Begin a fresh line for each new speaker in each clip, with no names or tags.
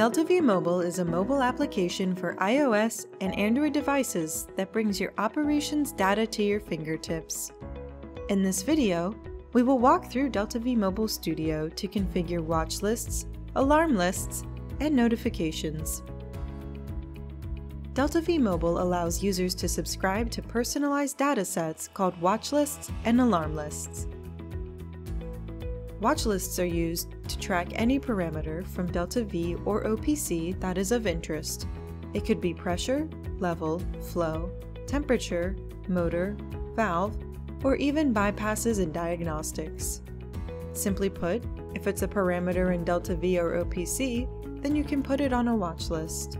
DeltaV Mobile is a mobile application for iOS and Android devices that brings your operations data to your fingertips. In this video, we will walk through DeltaV Mobile Studio to configure watch lists, alarm lists, and notifications. DeltaV Mobile allows users to subscribe to personalized datasets called watch lists and alarm lists. Watch lists are used to track any parameter from DeltaV or OPC that is of interest. It could be pressure, level, flow, temperature, motor, valve, or even bypasses and diagnostics. Simply put, if it's a parameter in DeltaV or OPC, then you can put it on a watch list.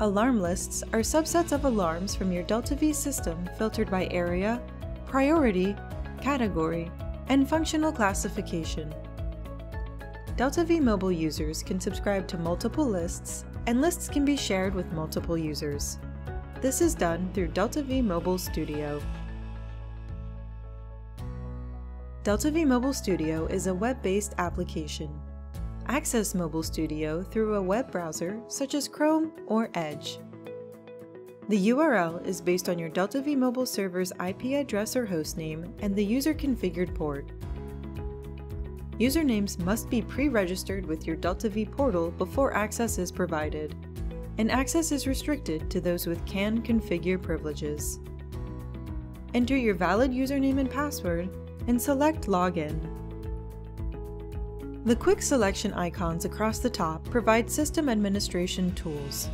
Alarm lists are subsets of alarms from your DeltaV system filtered by area, priority, category, and functional classification. DeltaV mobile users can subscribe to multiple lists, and lists can be shared with multiple users. This is done through DeltaV Mobile Studio. DeltaV Mobile Studio is a web-based application. Access Mobile Studio through a web browser such as Chrome or Edge. The URL is based on your DeltaV mobile server's IP address or hostname and the user-configured port. Usernames must be pre-registered with your DeltaV portal before access is provided, and access is restricted to those with CAN configure privileges. Enter your valid username and password and select Login. The quick selection icons across the top provide system administration tools.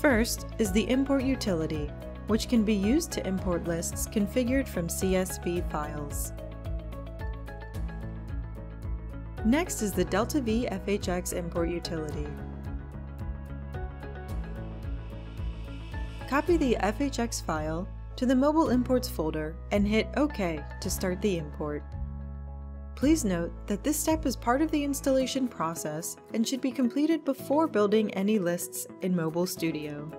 First is the import utility, which can be used to import lists configured from CSV files. Next is the DeltaV FHX import utility. Copy the FHX file to the Mobile Imports folder and hit OK to start the import. Please note that this step is part of the installation process and should be completed before building any lists in Mobile Studio.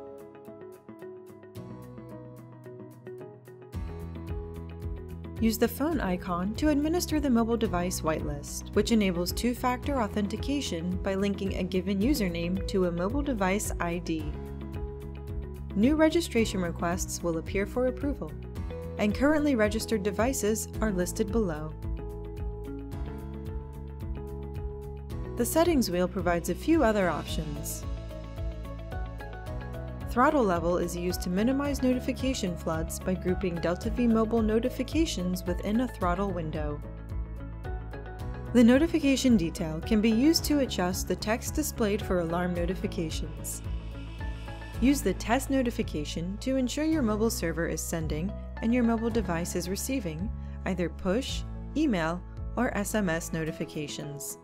Use the phone icon to administer the mobile device whitelist, which enables two-factor authentication by linking a given username to a mobile device ID. New registration requests will appear for approval, and currently registered devices are listed below. The Settings wheel provides a few other options. Throttle level is used to minimize notification floods by grouping DeltaV mobile notifications within a throttle window. The notification detail can be used to adjust the text displayed for alarm notifications. Use the test notification to ensure your mobile server is sending and your mobile device is receiving either push, email, or SMS notifications.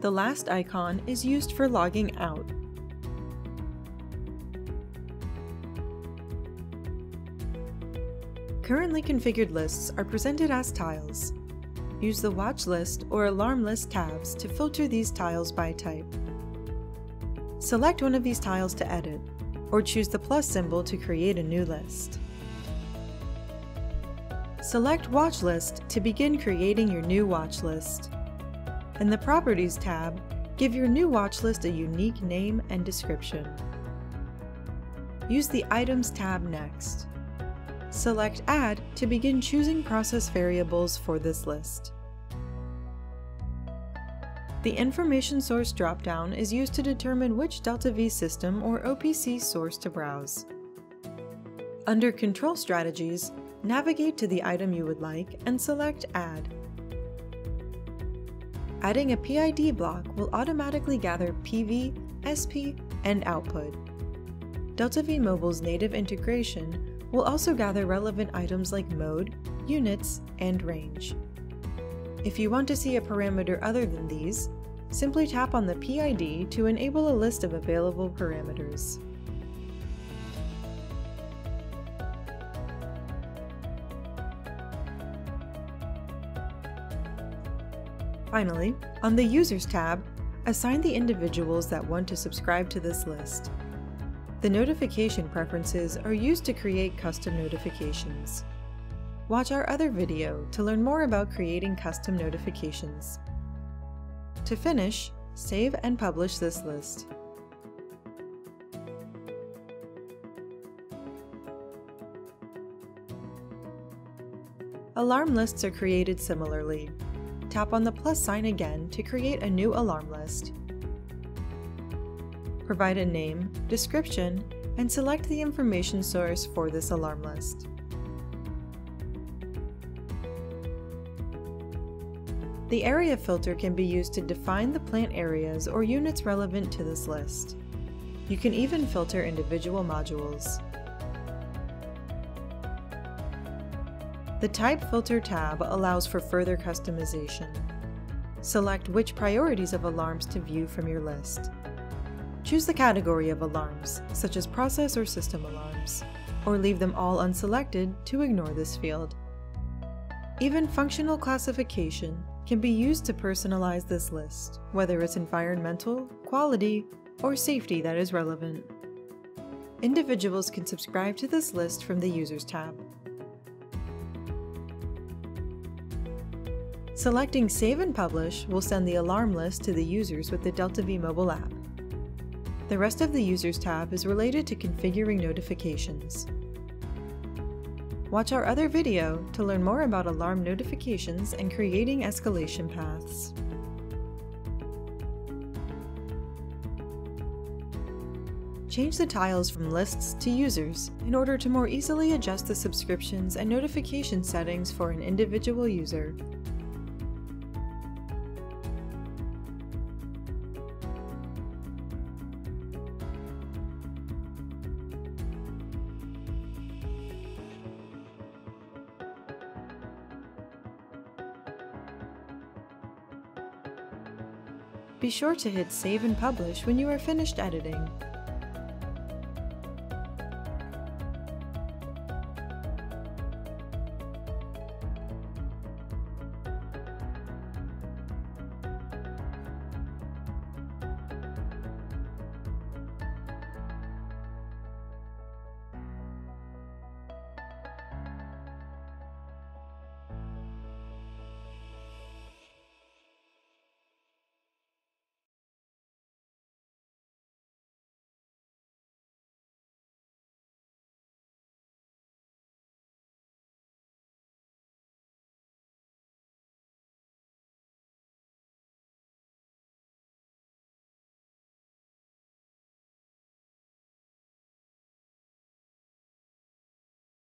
The last icon is used for logging out. Currently configured lists are presented as tiles. Use the Watch List or Alarm List tabs to filter these tiles by type. Select one of these tiles to edit, or choose the plus symbol to create a new list. Select Watch List to begin creating your new watch list. In the Properties tab, give your new watch list a unique name and description. Use the Items tab next. Select Add to begin choosing process variables for this list. The Information Source dropdown is used to determine which DeltaV system or OPC source to browse. Under Control Strategies, navigate to the item you would like and select Add. Adding a PID block will automatically gather PV, SP, and output. DeltaV Mobile's native integration will also gather relevant items like mode, units, and range. If you want to see a parameter other than these, simply tap on the PID to enable a list of available parameters. Finally, on the Users tab, assign the individuals that want to subscribe to this list. The notification preferences are used to create custom notifications. Watch our other video to learn more about creating custom notifications. To finish, save and publish this list. Alarm lists are created similarly. Tap on the plus sign again to create a new alarm list. Provide a name, description, and select the information source for this alarm list. The area filter can be used to define the plant areas or units relevant to this list. You can even filter individual modules. The Type Filter tab allows for further customization. Select which priorities of alarms to view from your list. Choose the category of alarms, such as process or system alarms, or leave them all unselected to ignore this field. Even functional classification can be used to personalize this list, whether it's environmental, quality, or safety that is relevant. Individuals can subscribe to this list from the Users tab. Selecting Save and Publish will send the alarm list to the users with the DeltaV mobile app. The rest of the Users tab is related to configuring notifications. Watch our other video to learn more about alarm notifications and creating escalation paths. Change the tiles from lists to users in order to more easily adjust the subscriptions and notification settings for an individual user Be sure to hit Save and Publish when you are finished editing.